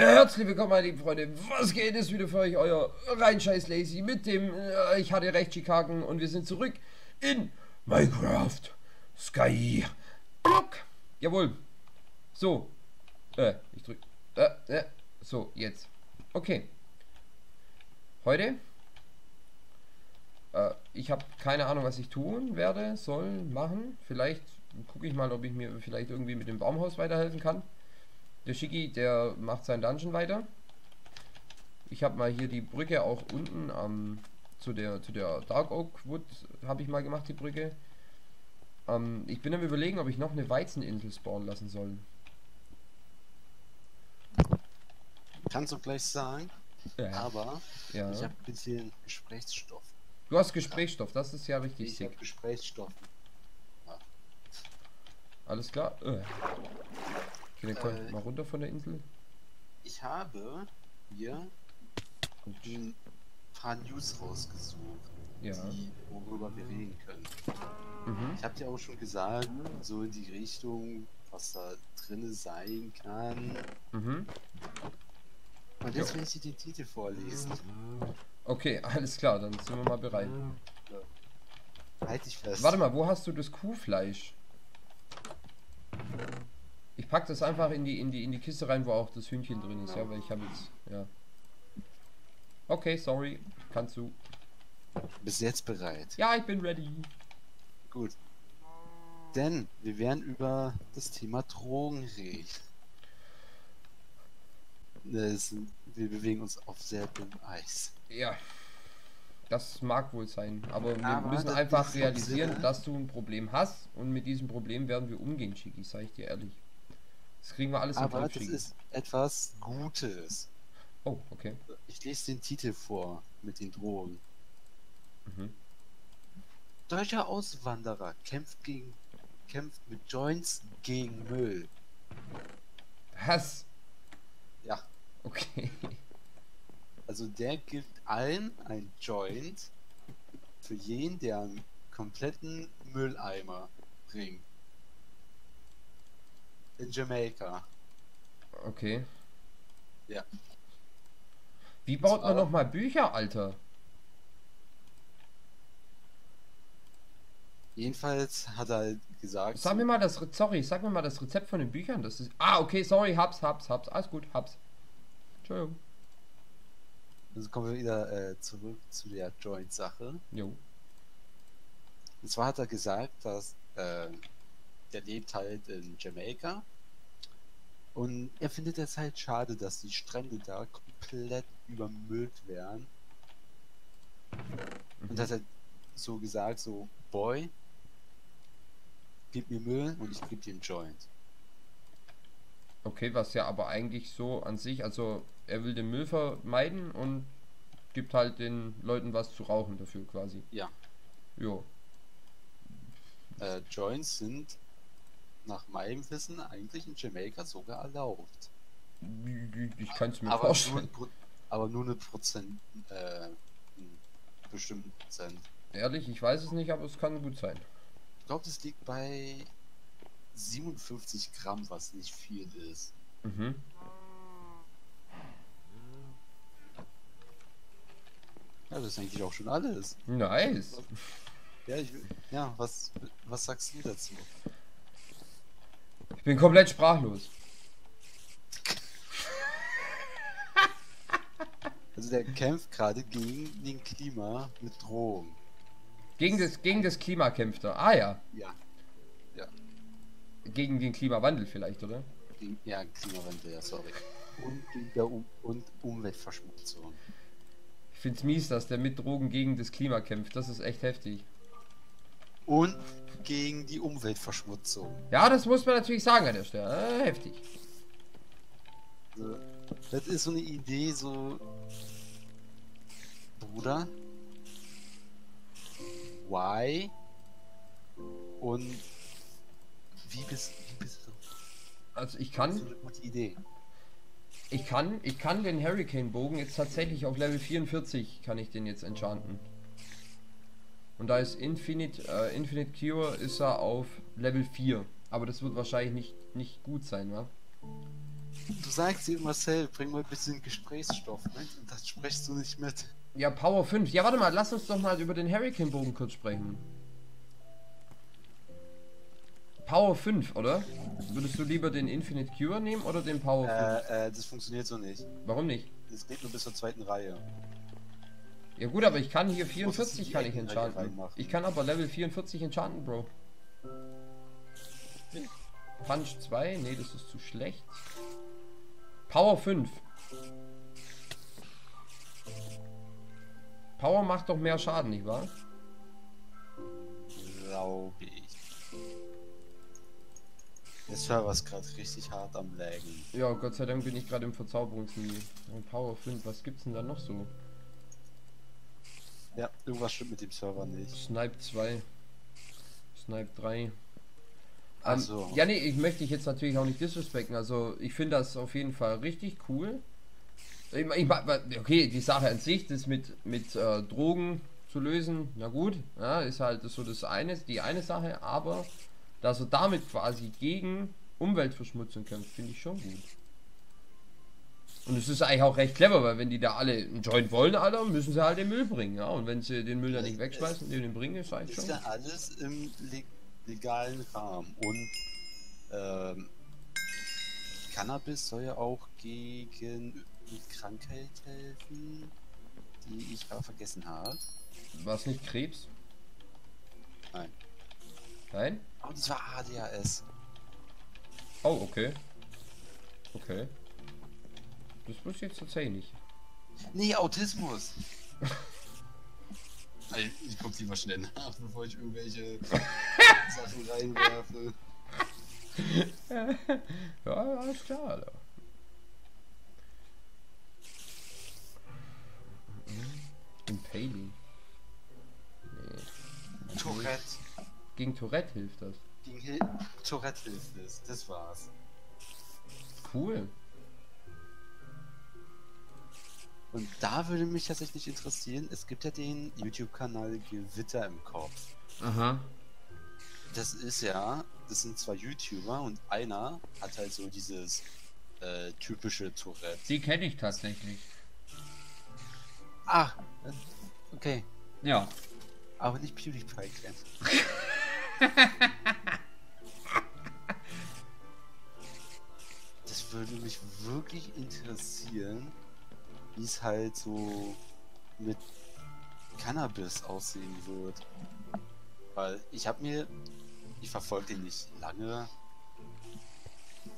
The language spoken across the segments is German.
Herzlich willkommen, meine lieben Freunde. Was geht es wieder für euch? Euer Reinscheiß Lazy mit dem äh, Ich hatte recht, Chicago. Und wir sind zurück in Minecraft Sky Block. Jawohl. So. Äh, ich drück. Äh, äh. So, jetzt. Okay. Heute. Äh, ich habe keine Ahnung, was ich tun werde, soll, machen. Vielleicht gucke ich mal, ob ich mir vielleicht irgendwie mit dem Baumhaus weiterhelfen kann. Der Schicki, der macht sein Dungeon weiter. Ich habe mal hier die Brücke auch unten am zu der zu der Dark Oak Wood habe ich mal gemacht die Brücke. Ähm, ich bin am überlegen, ob ich noch eine Weizeninsel spawnen lassen soll. Kannst du gleich sagen, Ja. aber ja. ich habe ein bisschen Gesprächsstoff. Du hast Gesprächsstoff, das ist ja richtig Ich sick. habe Gesprächsstoff. Alles klar. Äh. Äh. mal runter von der Insel. Ich habe hier ein paar News rausgesucht, Ja. die, worüber wir reden können. Mhm. Ich habe dir auch schon gesagt, so in die Richtung, was da drinne sein kann. Mhm. Und jetzt will ich dir den Titel vorlesen. Okay, alles klar, dann sind wir mal bereit. Halt dich fest. Warte mal, wo hast du das Kuhfleisch? Ich pack das einfach in die, in die, in die Kiste rein, wo auch das Hühnchen drin ist, ja, weil ich habe jetzt, ja. Okay, sorry, kannst du. Bis jetzt bereit. Ja, ich bin ready. Gut. Denn wir werden über das Thema Drogen reden. Das, wir bewegen uns auf sehr dünnem Eis. Ja. Das mag wohl sein, aber wir Aber müssen einfach realisieren, dass du ein Problem hast und mit diesem Problem werden wir umgehen, Chiki, sag ich dir ehrlich. Das kriegen wir alles Aber das ist etwas Gutes. Oh, okay. Ich lese den Titel vor mit den Drogen. Mhm. Deutscher Auswanderer kämpft gegen kämpft mit Joints gegen Müll. Was? Ja, Okay. also der gibt allen ein Joint für jeden, der einen kompletten Mülleimer bringt. In Jamaika. Okay. Ja. Wie baut man Aber- noch mal Bücher, Alter? Jedenfalls hat er halt gesagt, Sag mir mal das, Re- sorry, sag mir mal das Rezept von den Büchern. Das ist. Ah, okay, sorry, hab's, hab's, hab's. Alles gut, hab's. Entschuldigung. also kommen wir wieder äh, zurück zu der Joint-Sache. Jo. Und zwar hat er gesagt, dass äh, der lebt halt in Jamaika und er findet es halt schade, dass die Strände da komplett übermüllt werden. Und Mhm. hat er so gesagt, so, Boy, gib mir Müll und ich geb dir einen Joint. Okay, was ja aber eigentlich so an sich, also er will den Müll vermeiden und gibt halt den Leuten was zu rauchen dafür quasi. Ja. Jo. Äh, Joints sind nach meinem Wissen eigentlich in Jamaika sogar erlaubt. Ich kann es mir aber, nur, vorstellen. Pro- aber nur eine Prozent, äh, bestimmten Prozent. Ehrlich, ich weiß es nicht, aber es kann gut sein. Ich glaube, das liegt bei 57 Gramm, was nicht viel ist. Mhm. Ja, das ist eigentlich auch schon alles. Nice. Ja, ich, ja was, was sagst du dazu? Ich bin komplett sprachlos. Also der kämpft gerade gegen den Klima mit Drohung. Gegen das, gegen das Klima kämpft er. Ah ja. Ja. Ja. Gegen den Klimawandel vielleicht, oder? Gegen, ja, Klimawandel, ja, sorry. Und gegen der um und Umweltverschmutzung. Ich find's mies, dass der mit Drogen gegen das Klima kämpft. Das ist echt heftig. Und gegen die Umweltverschmutzung. Ja, das muss man natürlich sagen an der Stelle. Äh, heftig. Das ist so eine Idee, so. Bruder. Why? Und wie bist, wie bist du? Also ich kann, eine gute Idee. ich kann, ich kann den Hurricane-Bogen jetzt tatsächlich auf Level 44 kann ich den jetzt enchanten. Und da ist Infinite, äh, Infinite Cure ist er auf Level 4. Aber das wird wahrscheinlich nicht, nicht gut sein, wa? Du sagst dir Marcel, bring mal ein bisschen Gesprächsstoff mit und das sprichst du nicht mit. Ja, Power 5. Ja, warte mal, lass uns doch mal über den Hurricane-Bogen kurz sprechen. Power 5, oder? Würdest du lieber den Infinite Cure nehmen oder den Power 5? Äh, äh, das funktioniert so nicht. Warum nicht? Das geht nur bis zur zweiten Reihe. Ja gut, aber ich kann hier musst 44 die kann ich enchanten. Ich kann aber Level 44 enchanten, Bro. Punch 2? Nee, das ist zu schlecht. Power 5. Power macht doch mehr Schaden, nicht wahr? Glaube ich. Der Server ist gerade richtig hart am Laggen. Ja, Gott sei Dank bin ich gerade im Verzauberungsmenü. Power 5, was gibt's denn da noch so? Ja, irgendwas stimmt mit dem Server nicht. Snipe 2. Snipe 3. Ach Ähm, so. Ja, nee, ich möchte dich jetzt natürlich auch nicht disrespekten. Also, ich finde das auf jeden Fall richtig cool. Ich, ich, okay, die Sache an sich, das mit, mit äh, Drogen zu lösen, na gut, ja, ist halt so das eine, die eine Sache, aber dass er damit quasi gegen Umweltverschmutzung kämpft, finde ich schon gut. Und es ist eigentlich auch recht clever, weil wenn die da alle einen Joint wollen, Alter, müssen sie halt den Müll bringen, ja. Und wenn sie den Müll dann nicht wegschmeißen, den, den bringen, ist eigentlich Ist schon. ja alles im leg legalen Rahmen. Und ähm, Cannabis soll ja auch gegen die Krankheit helfen, die ich aber vergessen habe. War es nicht Krebs? Nein. Nein? Oh, das war ADHS. Oh, okay. Okay. Das wusste ich jetzt tatsächlich nicht. Nee, Autismus. ich, guck lieber schnell nach, bevor ich irgendwelche Sachen reinwerfe. Ja, alles klar, Alter. Impaling. Nee. Tourette. Gegen Tourette hilft das. Gegen Hil Tourette hilft es. Das war's. Cool. Und da würde mich tatsächlich interessieren, es gibt ja den YouTube-Kanal Gewitter im Kopf. Aha. Das ist ja, das sind zwei YouTuber und einer hat halt so dieses äh, typische Tourette. Die kenne ich tatsächlich. Ah, okay. Ja. Aber nicht PewDiePie kennt. das würde mich wirklich interessieren, wie es halt so mit Cannabis aussehen wird. Weil ich habe mir, ich verfolge den nicht lange,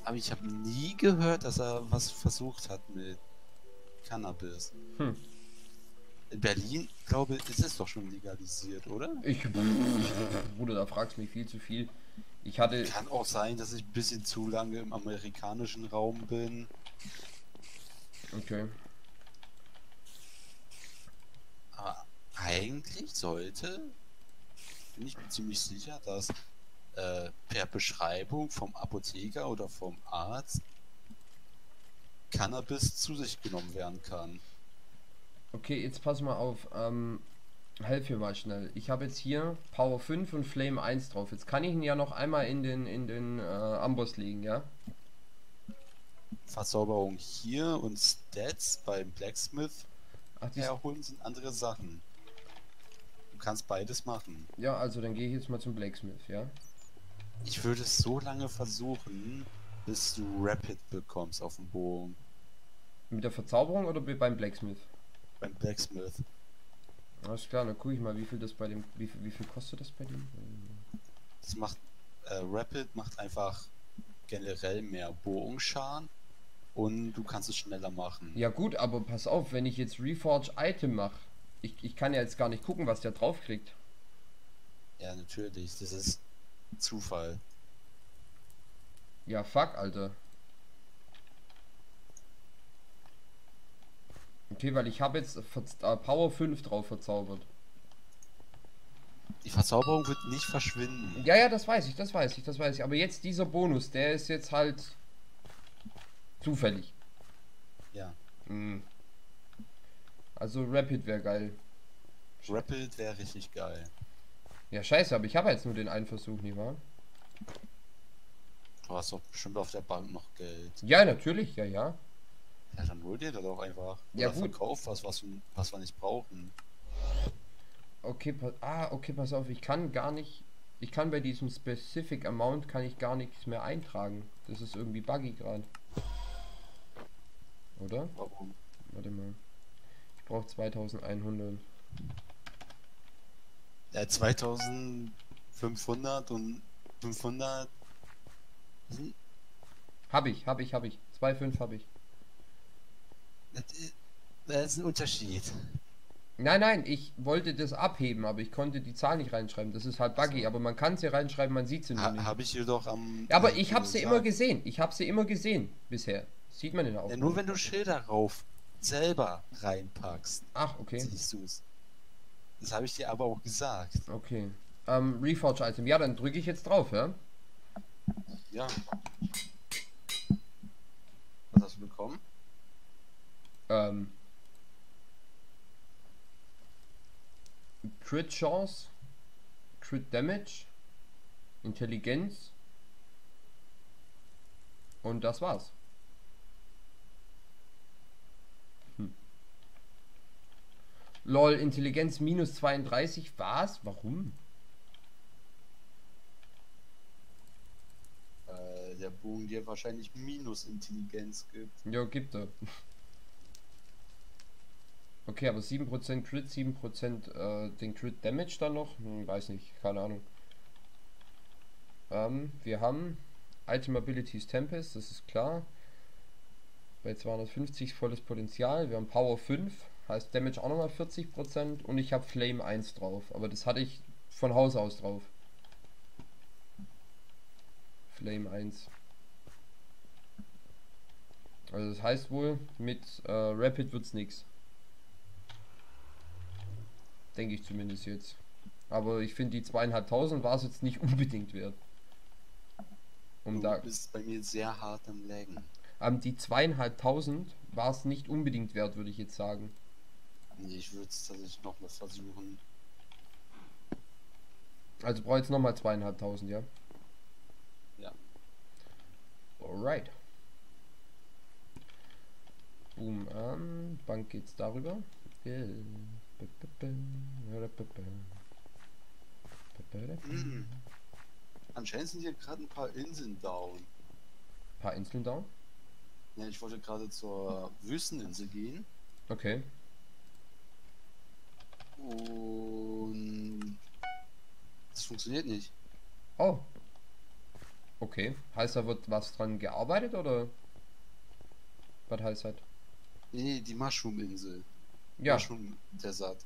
aber ich habe nie gehört, dass er was versucht hat mit Cannabis. Hm. In Berlin, glaube ich, ist es doch schon legalisiert, oder? Ich. Bruder, da fragst mich viel zu viel. Ich hatte. Kann auch sein, dass ich ein bisschen zu lange im amerikanischen Raum bin. Okay. Aber eigentlich sollte, bin ich mir ziemlich sicher, dass äh, per Beschreibung vom Apotheker oder vom Arzt Cannabis zu sich genommen werden kann. Okay, jetzt pass mal auf. Ähm, helf mir mal schnell. Ich habe jetzt hier Power 5 und Flame 1 drauf. Jetzt kann ich ihn ja noch einmal in den in den äh, Amboss legen, ja? Verzauberung hier und Stats beim Blacksmith Herholen sind andere Sachen. Du kannst beides machen. ja, also dann gehe ich jetzt mal zum Blacksmith, ja? Ich würde es so lange versuchen, bis du Rapid bekommst auf dem Bogen. Mit der Verzauberung oder be- beim Blacksmith? Beim Blacksmith. Alles klar, dann gucke ich mal, wie viel das bei dem. Wie viel, wie viel kostet das bei dem? Das macht äh, Rapid macht einfach generell mehr Bohrschaden und du kannst es schneller machen. Ja gut, aber pass auf, wenn ich jetzt Reforge Item mache, ich, ich kann ja jetzt gar nicht gucken, was der drauf kriegt. Ja, natürlich. Das ist Zufall. Ja, fuck, Alter. Okay, weil ich habe jetzt äh, Power 5 drauf verzaubert. Die Verzauberung wird nicht verschwinden. Ja, ja, das weiß ich, das weiß ich, das weiß ich. Aber jetzt dieser Bonus, der ist jetzt halt zufällig. Ja. Hm. Also Rapid wäre geil. Rapid wäre richtig geil. Ja, scheiße, aber ich habe jetzt nur den einen Versuch, nicht wahr? Du hast doch bestimmt auf der Bank noch Geld. Ja, natürlich, ja, ja. Ja, dann hol dir das doch einfach. Ja, Oder gut. verkauf was, was, wir- was wir nicht brauchen. Okay, ah, okay, pass auf, ich kann gar nicht, ich kann bei diesem Specific Amount kann ich gar nichts mehr eintragen. Das ist irgendwie buggy gerade. Oder? Warum? Warte mal. Ich brauche 2100. Ja, 2500 und 500. Hm, Hab ich, hab ich, hab ich. 2,5 hab ich. Das ist, ein Unterschied. Nein, nein, ich wollte das abheben, aber ich konnte die Zahl nicht reinschreiben. Das ist halt buggy, aber man kann sie reinschreiben, man sieht sie nur Ha, nicht. habe ich jedoch am. Ja, aber am ich habe sie gesagt. immer gesehen. Ich habe sie immer gesehen bisher. Sieht man in der Ja, nur wenn du Schilder rauf selber reinpackst, Ach, okay. siehst du es. Das habe ich dir aber auch gesagt. Okay. Ähm, Reforge Item. Ja, dann drücke ich jetzt drauf, ja? Ja. Was hast du bekommen? Ähm. Crit Chance, Crit Damage, Intelligenz und das war's. Lol, Intelligenz minus 32, was? Warum? Äh, der Bogen dir wahrscheinlich Minusintelligenz gibt. Ja, gibt er. Okay, aber 7% Crit, 7% äh, den Crit Damage dann noch? Hm, weiß nicht, keine Ahnung. Ähm, wir haben Item Abilities Tempest, das ist klar. Bei 250 volles Potenzial. Wir haben Power 5, heißt Damage auch nochmal 40% und ich habe Flame 1 drauf. Aber das hatte ich von Haus aus drauf. Flame 1. Also das heißt wohl, mit äh, Rapid wird's nix. Denke ich zumindest jetzt. Aber ich finde die zweieinhalbtausend war es jetzt nicht unbedingt wert. Um du da, bist bei mir sehr hart am Laggen. ähm, die zweieinhalbtausend war es nicht unbedingt wert, würde ich jetzt sagen. Nee, ich würde es tatsächlich noch mal versuchen. Also brauche jetzt nochmal zweieinhalbtausend, ja? Ja. Alright. Boom, ähm, Bank geht's darüber. Mhm. Anscheinend sind hier gerade ein paar Inseln down. Paar Inseln down. Ja, ich wollte gerade zur Wüsteninsel gehen Okay. Und das funktioniert nicht. Oh. Okay. Heißt da wird was dran gearbeitet oder? Was heißt das? Nee, nee, die Mushroom-Insel. Ja. Mushroom Desert.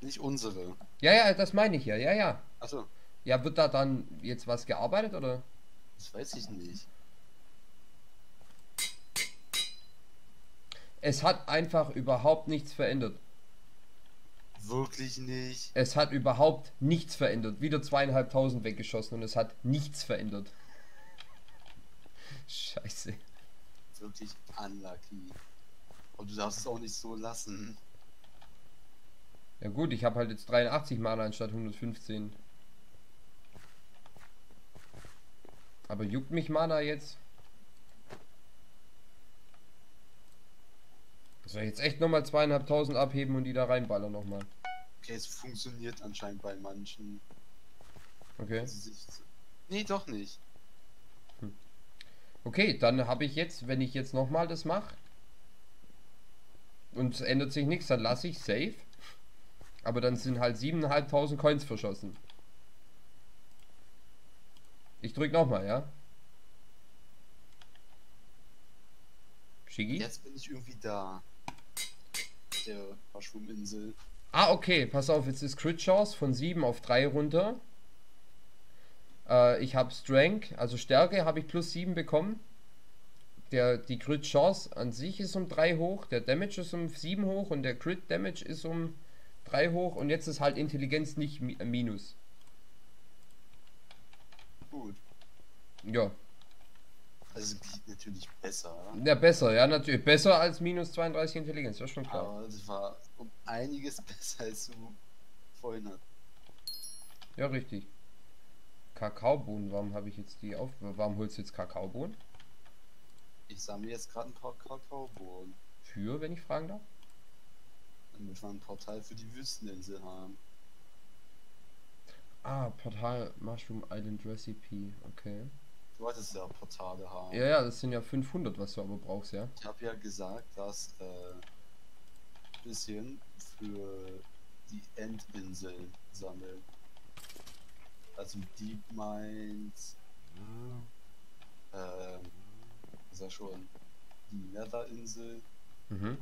Nicht unsere. Ja, ja, das meine ich ja. Ja, ja. Achso, Ja, wird da dann jetzt was gearbeitet oder? das weiß ich nicht. Es hat einfach überhaupt nichts verändert. Wirklich nicht. Es hat überhaupt nichts verändert. Wieder zweieinhalbtausend weggeschossen und es hat nichts verändert. Scheiße. Wirklich unlucky. Und du darfst es auch nicht so lassen. Ja gut, ich habe halt jetzt 83 Mana anstatt 115. Aber juckt mich Mana jetzt? Soll ich jetzt echt nochmal zweieinhalbtausend abheben und die da reinballern nochmal? Okay, es funktioniert anscheinend bei manchen. Okay. Nee, doch nicht. Okay, dann habe ich jetzt, wenn ich jetzt nochmal das mache und es ändert sich nichts, dann lasse ich safe. Aber dann sind halt 7.500 Coins verschossen. Ich drück nochmal, ja? Shiggy? Jetzt bin ich irgendwie da. Der Mushroom-Insel. Ah, okay, pass auf, jetzt ist Crit Chance von 7 auf 3 runter. Äh, ich habe Strength, also Stärke habe ich plus 7 bekommen. Der, die Crit Chance an sich ist um 3 hoch, der Damage ist um 7 hoch und der Crit Damage ist um 3 hoch und jetzt ist halt Intelligenz nicht mi äh, Minus. Gut. Ja, Also natürlich besser. ja besser, ja natürlich. Besser als minus 32 Intelligenz, das ist schon klar. Aber das war um einiges besser als du vorhin hast. Ja, richtig. Kakaobohnen. Warum habe ich jetzt die auf? Warum holst du jetzt Kakaobohnen? Ich sammle jetzt gerade ein paar Kakaobohnen, Für, wenn ich fragen darf? damit wir ein Portal für die Wüsteninsel haben. Ah, Portal Mushroom Island Recipe. Okay. Du wolltest ja Portale haben. Ja, ja, das sind ja 500, was du aber brauchst, ja. Ich habe ja gesagt, dass äh, bisschen für die Endinsel sammeln. Also Deep Mines, ähm, ist ja schon die Netherinsel, Mhm.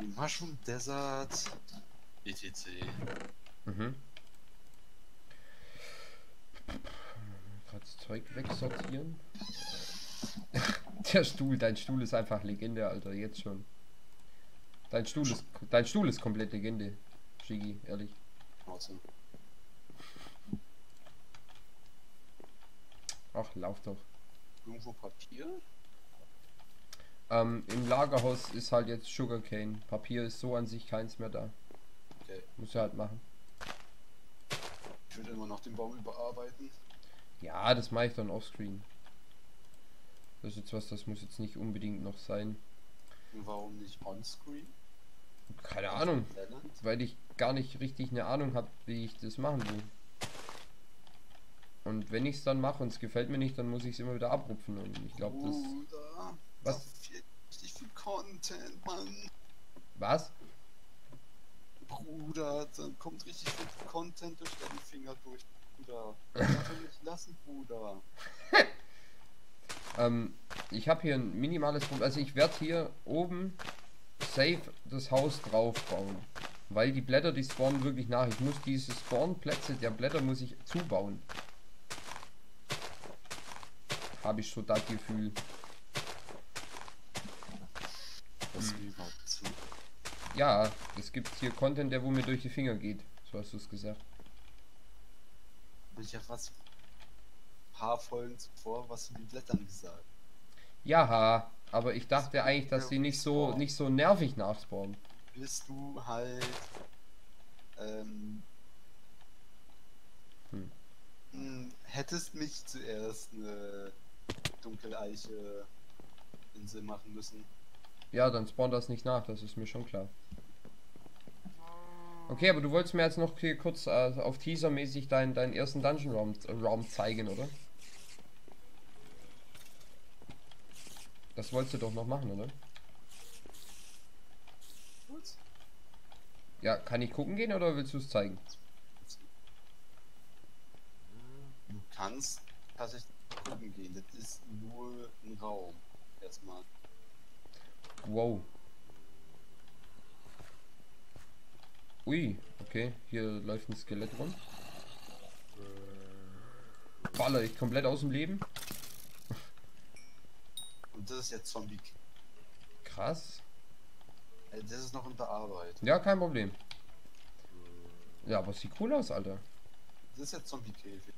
die Mushroom Desert, etc. Mhm. Gerade das Zeug wegsortieren. Der Stuhl, dein Stuhl ist einfach Legende, Alter, jetzt schon. Dein Stuhl ist, dein Stuhl ist komplett Legende, Shigi, ehrlich. Also, Ach, lauf doch. irgendwo Papier? Ähm, Im Lagerhaus ist halt jetzt Sugarcane. Papier ist so an sich keins mehr da. Okay. Muss er halt machen. Ich würde immer noch den Baum überarbeiten. Ja, das mache ich dann offscreen. Das ist jetzt was, das muss jetzt nicht unbedingt noch sein. Warum nicht onscreen? Keine Ahnung, Talent? weil ich gar nicht richtig eine Ahnung habe, wie ich das machen will. Und wenn ich es dann mache und es gefällt mir nicht, dann muss ich es immer wieder abrupfen. Und ich glaube, das. Bruder, Was? richtig viel Content, Mann. Was? Bruder, dann kommt richtig viel Content durch deine Finger durch, Bruder. Das nicht lassen, Bruder. Ähm, ich habe hier ein minimales Problem. Also ich werde hier oben safe das Haus drauf bauen. Weil die Blätter, die spawnen wirklich nach. Ich muss diese Spawnplätze der Blätter muss ich zubauen. Habe ich so das Gefühl. Was Hm. Ja, es gibt hier Content, der wo mir durch die Finger geht. So hast du es gesagt. Und ich habe was paar Folgen zuvor was zu den Blättern gesagt. Ja, aber ich dachte eigentlich, dass sie nicht so nicht so nervig nachspawnen. Bis du halt ähm, Hm. mh, hättest mich zuerst eine Dunkeleiche Insel machen müssen. Ja, dann spawnt das nicht nach, das ist mir schon klar. Okay, aber du wolltest mir jetzt noch hier kurz äh, auf Teaser-mäßig deinen, deinen ersten Dungeon Raum, äh, Raum zeigen, oder? Das wolltest du doch noch machen, oder? Ja, kann ich gucken gehen oder willst du es zeigen? Du kannst tatsächlich gucken gehen. Das ist nur ein Raum. Erstmal. Wow. Ui, okay, hier läuft ein Skelett rum. Baller ich komplett aus dem Leben. Und das ist jetzt Zombie. Krass. Äh, Das ist noch in Bearbeitung. Ja, kein Problem. Ja, aber sieht cool aus, Alter. Das ist jetzt Zombie-Käfig.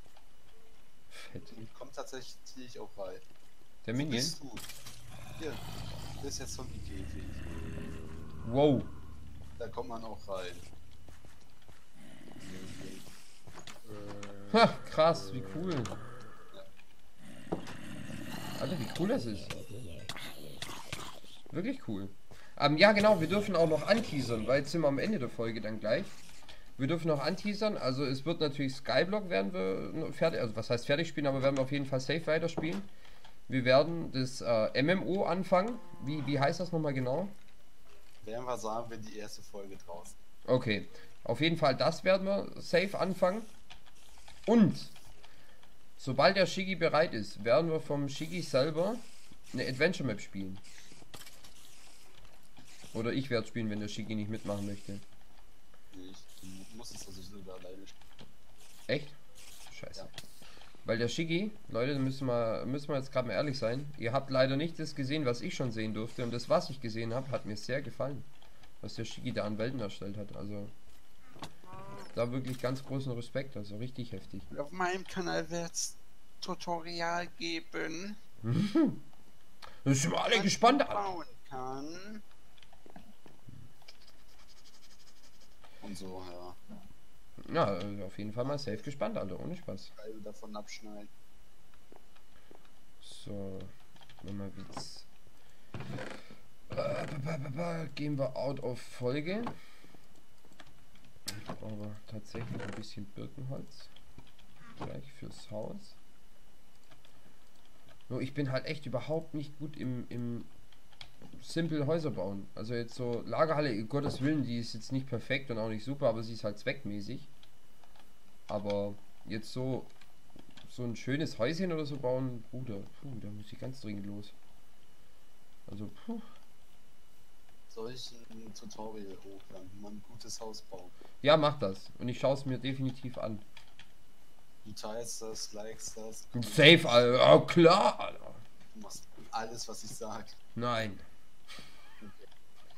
Fett. Und kommt tatsächlich auch rein. Der Minion. bist du? Hier. Das ist jetzt Zombie-Käfig. Wow. Da kommt man auch rein. Ha, krass, wie cool. Alter, wie cool das ist. Wirklich cool. Ähm, ja, genau, wir dürfen auch noch anteasern, weil jetzt sind wir am Ende der Folge dann gleich. Wir dürfen noch anteasern, also es wird natürlich Skyblock werden wir fertig, also was heißt fertig spielen, aber werden wir auf jeden Fall safe weiterspielen. Wir werden das äh, MMO anfangen. Wie, wie heißt das nochmal genau? Werden wir sagen, wenn die erste Folge draußen. Okay, auf jeden Fall das werden wir safe anfangen. Und sobald der Shigi bereit ist, werden wir vom Shigi selber eine Adventure Map spielen. Oder ich werde spielen, wenn der Shigi nicht mitmachen möchte. Ich muss es also sogar alleine spielen. Echt? Scheiße. Ja. Weil der Shigi, Leute, da müssen wir, müssen wir jetzt gerade mal ehrlich sein. Ihr habt leider nicht das gesehen, was ich schon sehen durfte. Und das, was ich gesehen habe, hat mir sehr gefallen. Was der Shigi da an Welten erstellt hat. Also, da wirklich ganz großen Respekt. Also, richtig heftig. Auf meinem Kanal wird es Tutorial geben. Da sind wir alle gespannt. Bauen kann. Und so, ja. Ja, also auf jeden Fall mal safe gespannt, Alter, ohne Spaß. Scheibe davon abschneiden. So, nochmal Witz. Äh, Gehen wir out of Folge. Ich brauche tatsächlich ein bisschen Birkenholz. Gleich fürs Haus. Nur ich bin halt echt überhaupt nicht gut im, im Simple Häuser bauen. Also jetzt so Lagerhalle, Gottes Willen, die ist jetzt nicht perfekt und auch nicht super, aber sie ist halt zweckmäßig. Aber jetzt so so ein schönes Häuschen oder so bauen, Bruder, puh, da muss ich ganz dringend los. Also, puh. Ein Tutorial hochladen, wie man ein gutes Haus baut? Ja, mach das. Und ich schaue es mir definitiv an. Du teilst das, likest das. Safe, Alter. Oh, klar, Alter. Du machst alles, was ich sag. Nein.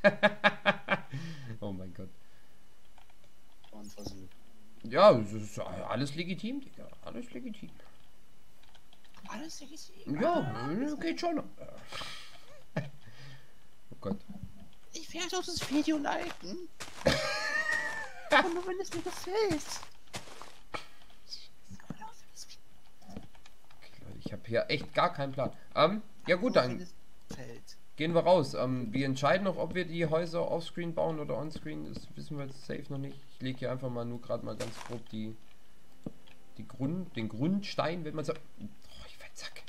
oh mein Gott. Ein Versuch. Ja, es ist alles legitim, Digga. Alles legitim. Alles legitim. Ja, geht schon. Oh Gott. Ich werde das Video liken. Aber nur wenn es mir gefällt. Ich habe hier echt gar keinen Plan. Ähm, ja gut, dann gehen wir raus. Ähm, wir entscheiden noch, ob wir die Häuser offscreen bauen oder onscreen. Das wissen wir jetzt safe noch nicht. Ich lege hier einfach mal nur gerade mal ganz grob die, die Grund, den Grundstein, wenn man so... Oh, ich verzack.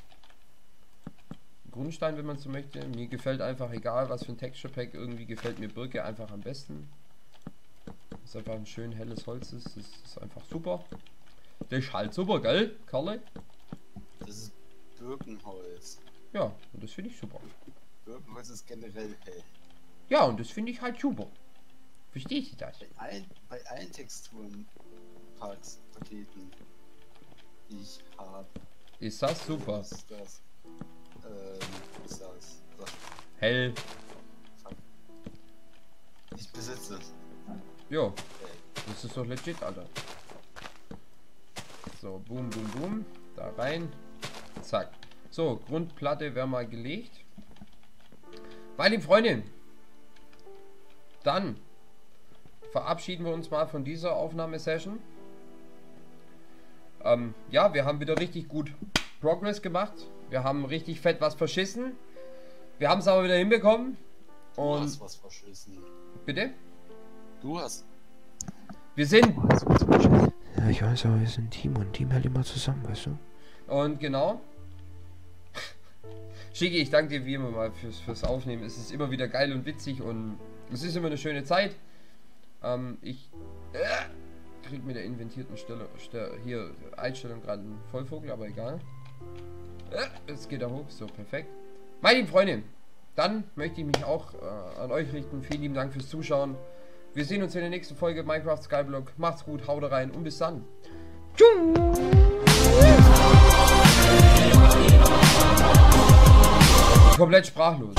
Grundstein, wenn man so möchte. Mir gefällt einfach, egal was für ein Texture Pack, irgendwie gefällt mir Birke einfach am besten. Das einfach ein schön helles Holz ist. Das ist einfach super. Das ist halt super, gell, Karle? Das ist Birkenholz. Ja, und das finde ich super. Birkenholz ist generell hell. Ja, und das finde ich halt super. Verstehst du das? Bei allen, bei allen Texturen, Parks, Paketen, die ich habe, Ist das super. ist das. Hell. Ich besitze es. Jo, das ist doch legit, Alter. So, boom, boom, boom. Da rein. Zack. So, Grundplatte wäre mal gelegt. Meine lieben Freunde, dann verabschieden wir uns mal von dieser Aufnahmesession. Ähm, ja, wir haben wieder richtig gut Progress gemacht. Wir haben richtig fett was verschissen. Wir haben es aber wieder hinbekommen. Du Und hast was verschissen. bitte? Du hast. Wir sind Du hast was verschissen. Ja, ich weiß, aber wir sind ein Team und ein Team hält immer zusammen, weißt du? Und genau. Schicki, ich danke dir wie immer mal fürs, fürs Aufnehmen. Es ist immer wieder geil und witzig und es ist immer eine schöne Zeit. Ähm, ich äh, krieg mit der inventierten Stelle, Stelle hier Einstellung gerade einen Vollvogel, aber egal. Äh, jetzt geht er hoch, so perfekt. Meine lieben Freunde, dann möchte ich mich auch äh, an euch richten. Vielen lieben Dank fürs Zuschauen. Wir sehen uns in der nächsten Folge Minecraft Skyblock. Macht's gut, haut rein und bis dann. Tschüss. komplett sprachlos.